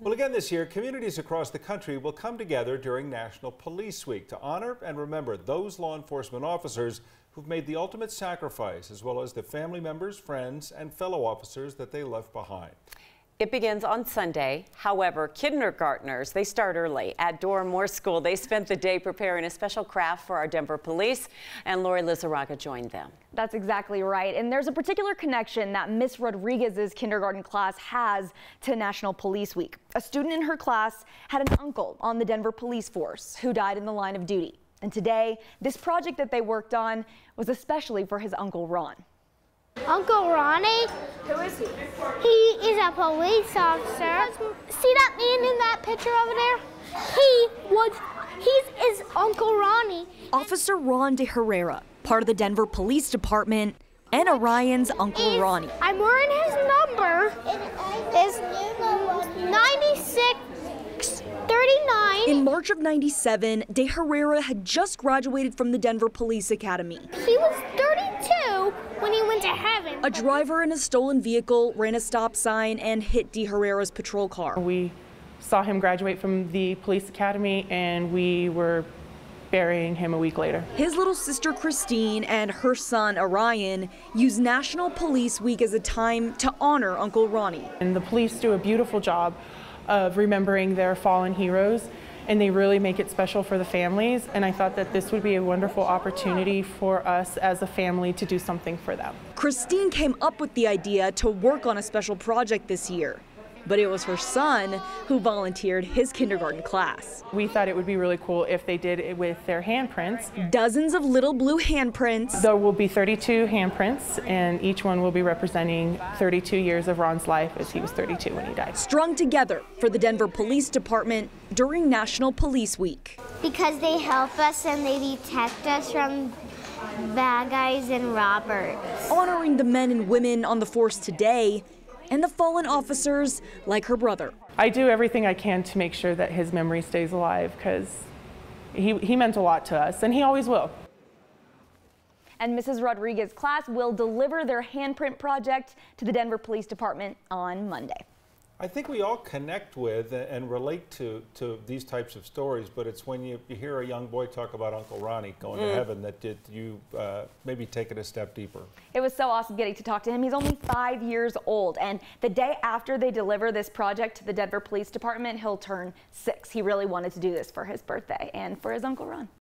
Well, again this year, communities across the country will come together during National Police Week to honor and remember those law enforcement officers who've made the ultimate sacrifice, as well as the family members, friends, and fellow officers that they left behind. It begins on Sunday. However, kindergartners, they start early. At Dora Moore School, they spent the day preparing a special craft for our Denver police, and Lori Lizarraga joined them. That's exactly right. And there's a particular connection that Miss Rodriguez's kindergarten class has to National Police Week. A student in her class had an uncle on the Denver police force who died in the line of duty. And today, this project that they worked on was especially for his uncle Ron. Uncle Ronnie? Who is he? He is a police officer. See that man in that picture over there? He was, he's is Uncle Ronnie. Officer Ron de Herrera, part of the Denver Police Department, and Orion's Uncle Is- Ronnie. I'm wearing his number. Is 9639. In March of 97, De Herrera had just graduated from the Denver Police Academy. He was 32 when he went to heaven. A driver in a stolen vehicle ran a stop sign and hit De Herrera's patrol car. We saw him graduate from the police academy and we were burying him a week later. His little sister Christine and her son Orion use National Police Week as a time to honor Uncle Ronnie. And the police do a beautiful job of remembering their fallen heroes and they really make it special for the families and I thought that this would be a wonderful opportunity for us as a family to do something for them. Christine came up with the idea to work on a special project this year, but it was her son who volunteered his kindergarten class. We thought it would be really cool if they did it with their handprints. Dozens of little blue handprints, There will be 32 handprints and each one will be representing 32 years of Ron's life as he was 32 when he died. strung together for the Denver Police Department during National Police Week. Because they help us and they detect us from bad guys and robbers. honoring the men and women on the force today and the fallen officers like her brother. I do everything I can to make sure that his memory stays alive because he, he meant a lot to us and he always will. And Mrs. Rodriguez's class will deliver their handprint project to the Denver Police Department on Monday. I think we all connect with and relate to, to these types of stories, but it's when you, you hear a young boy talk about Uncle Ronnie going to heaven that it, you uh, maybe take it a step deeper. It was so awesome getting to talk to him. He's only five years old, and the day after they deliver this project to the Denver Police Department, he'll turn six. He really wanted to do this for his birthday and for his Uncle Ron.